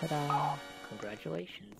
Ta-da! Congratulations.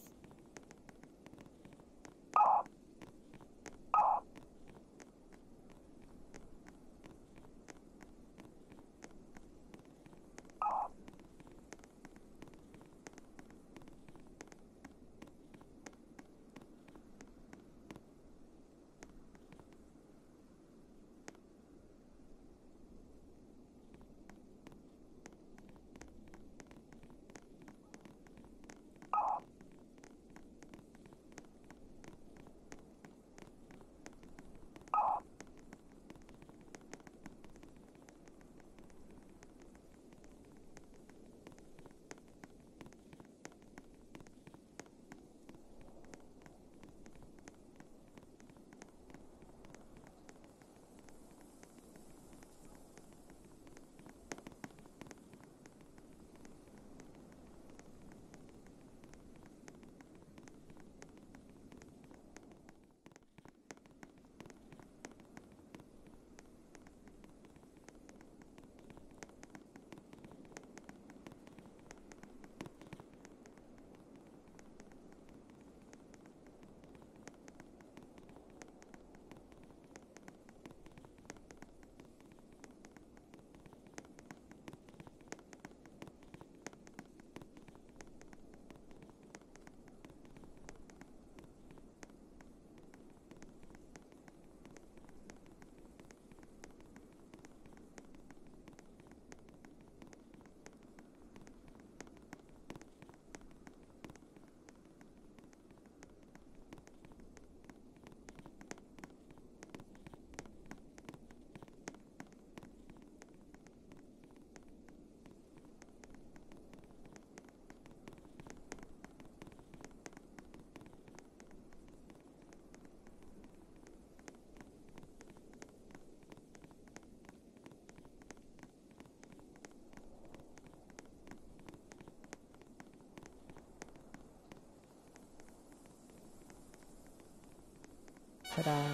Ta-da!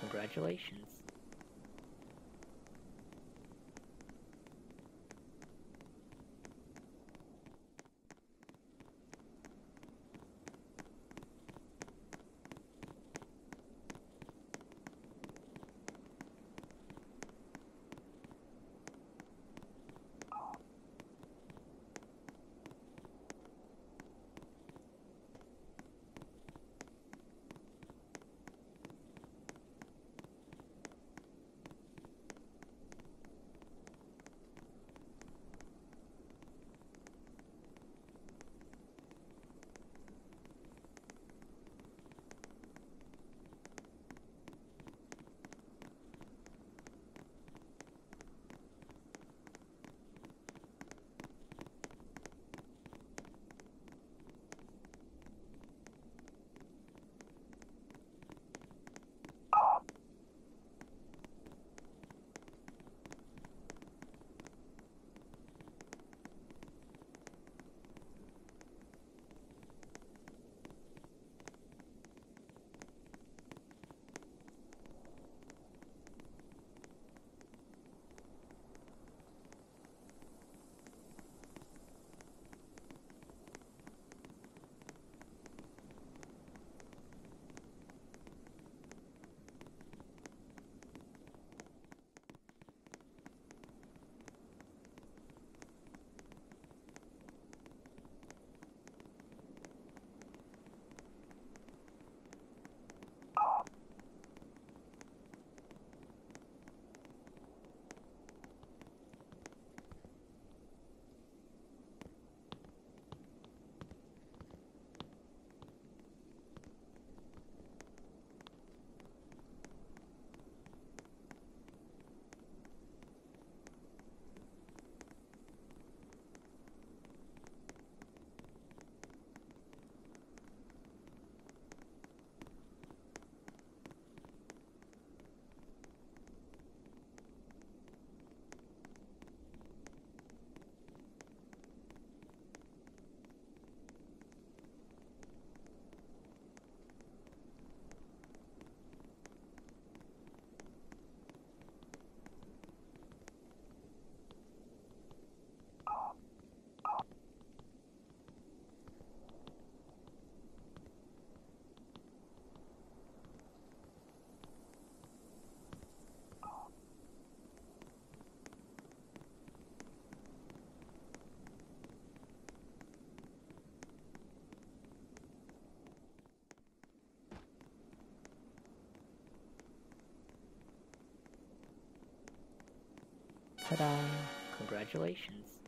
Congratulations. Ta-da! Congratulations.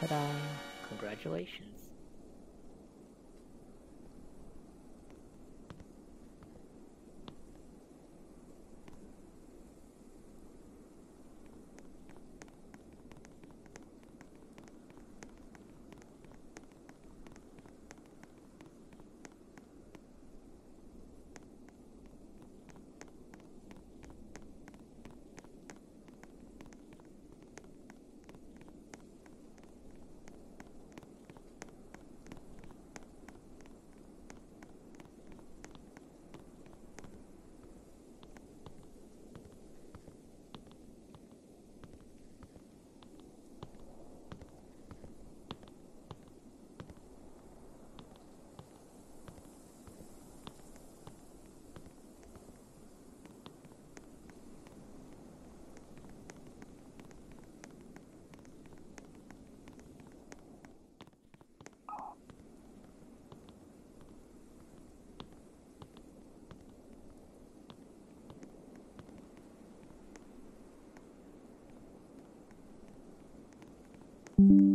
Ta-da! Congratulations. thank you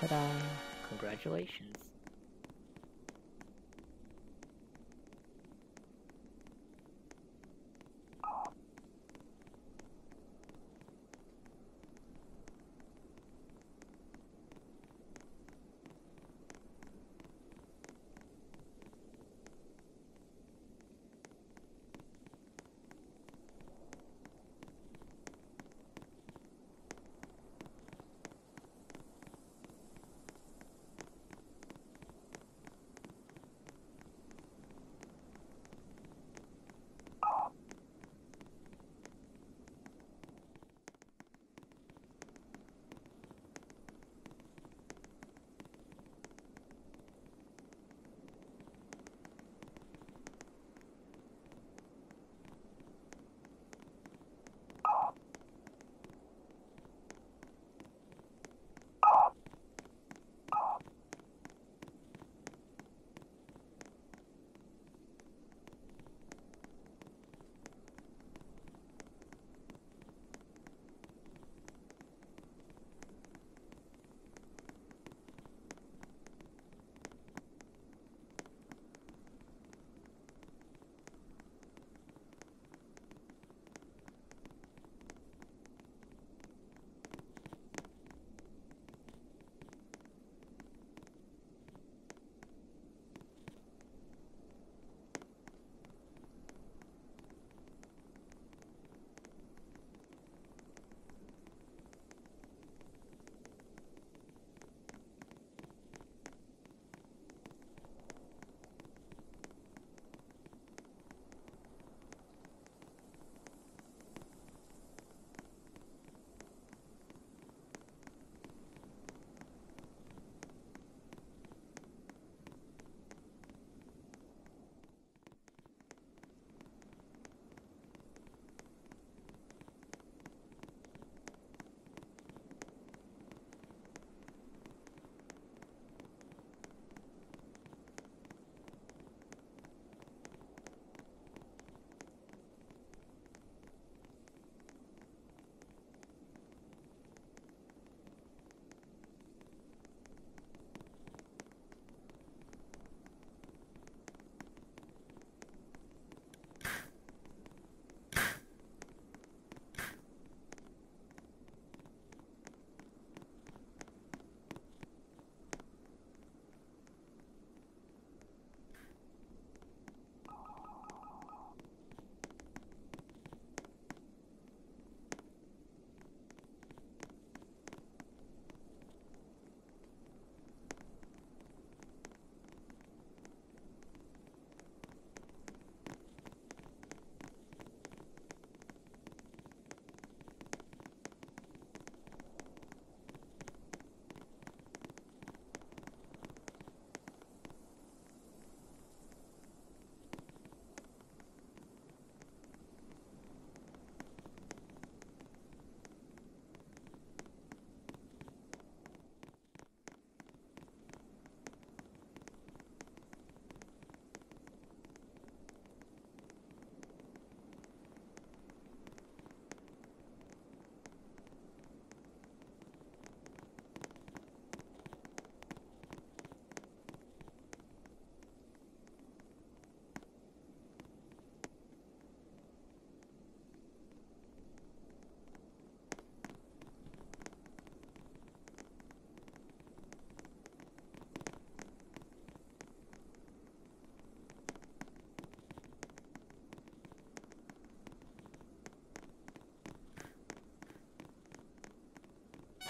Ta-da! Congratulations.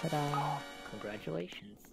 Ta-da! Congratulations.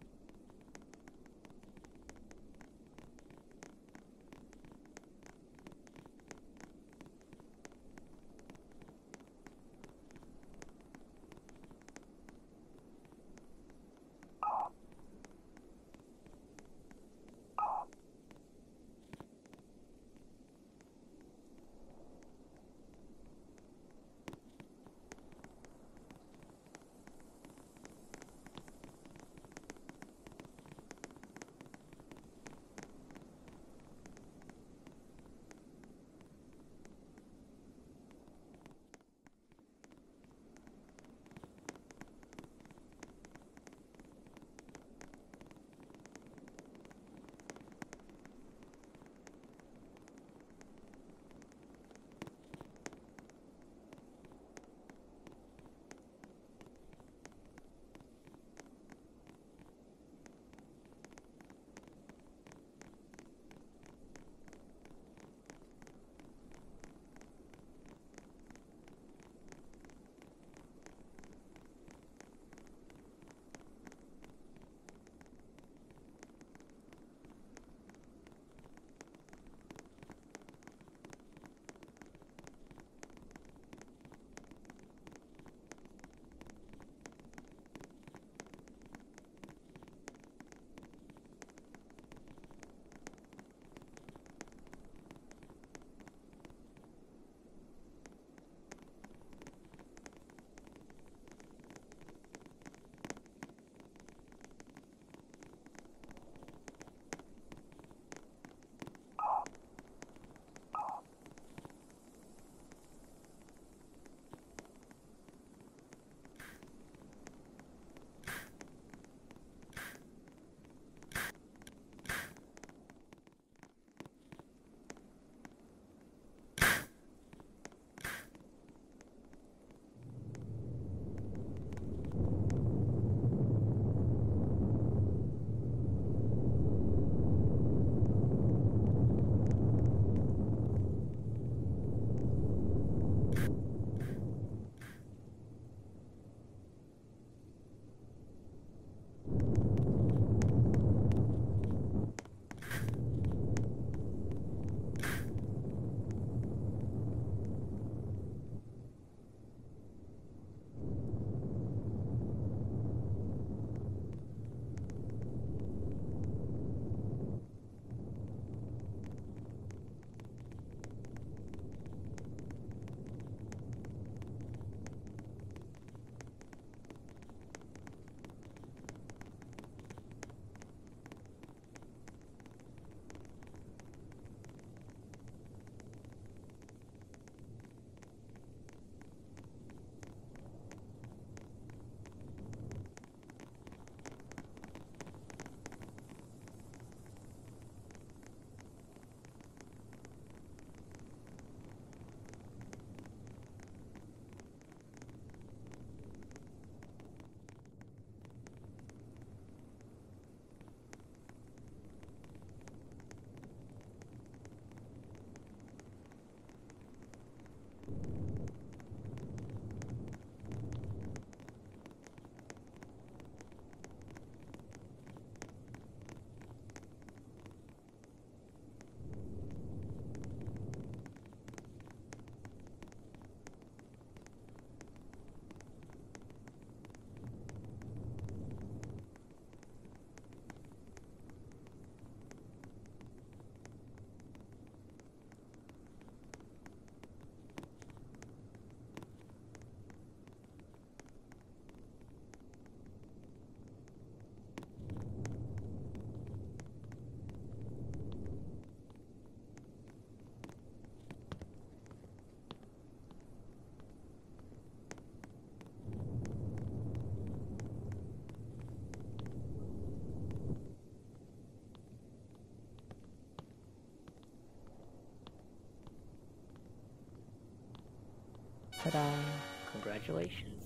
Ta-da! Congratulations.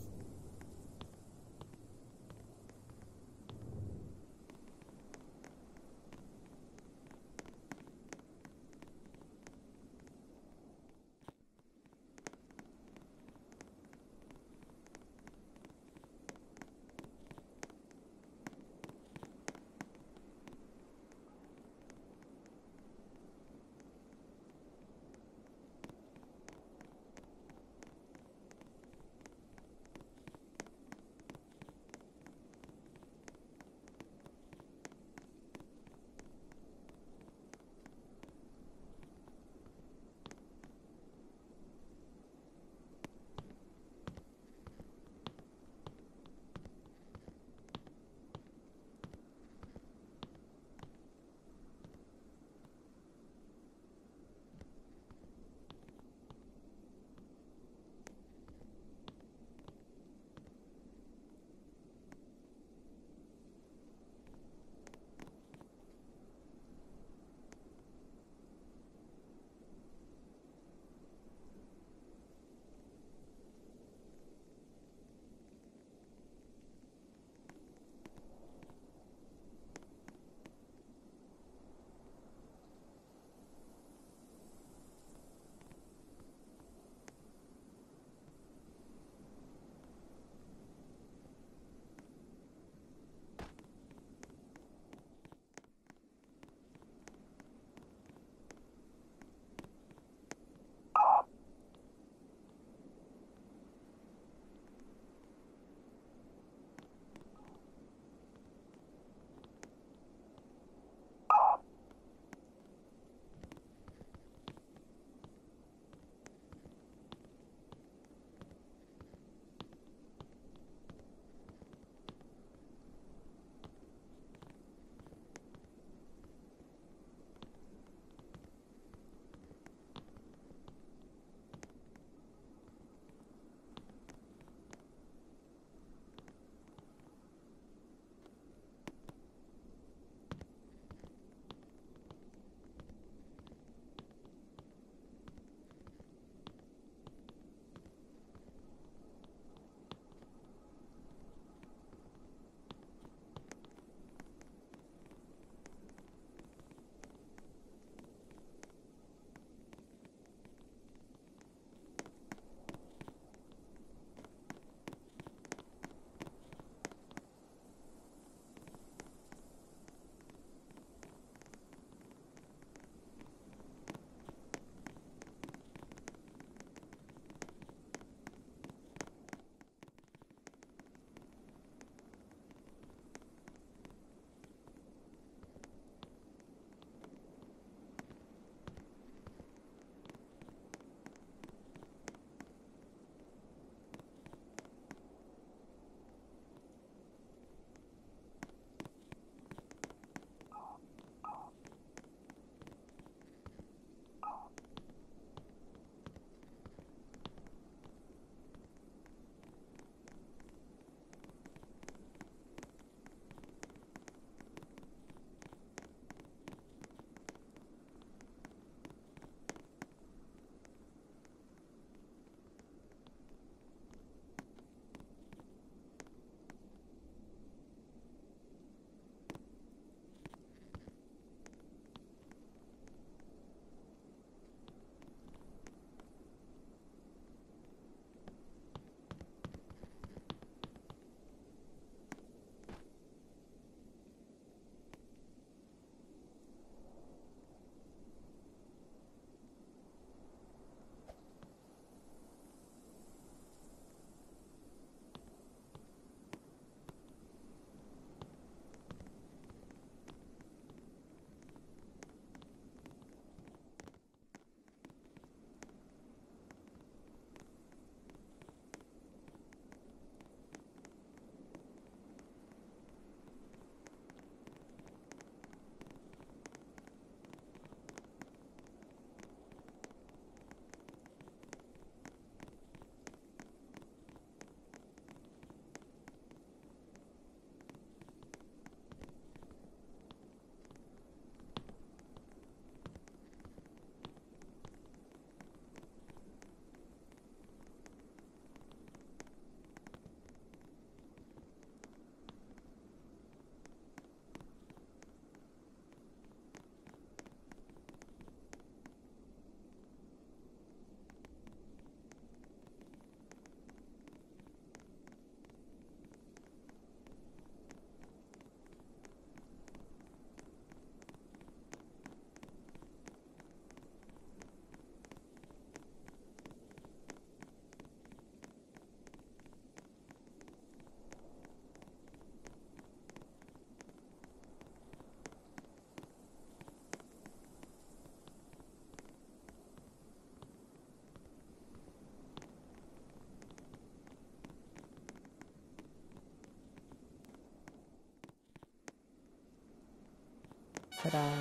Ta-da!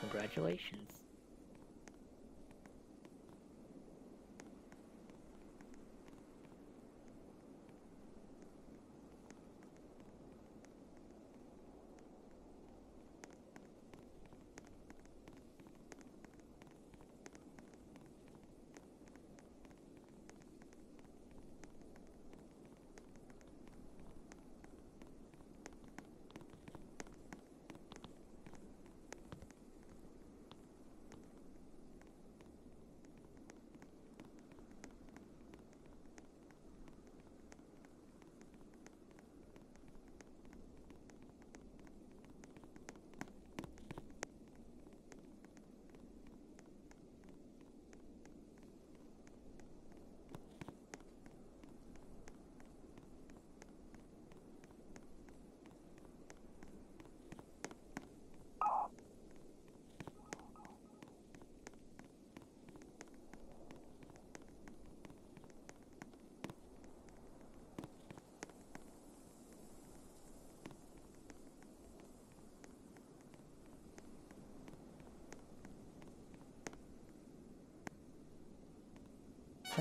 Congratulations.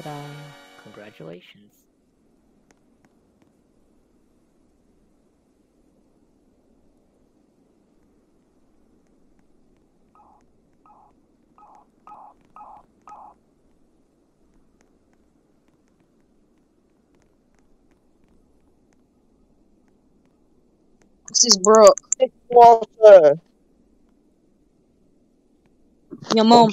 Ta-da! Congratulations. This is Brooke. It's Walter. Your mom.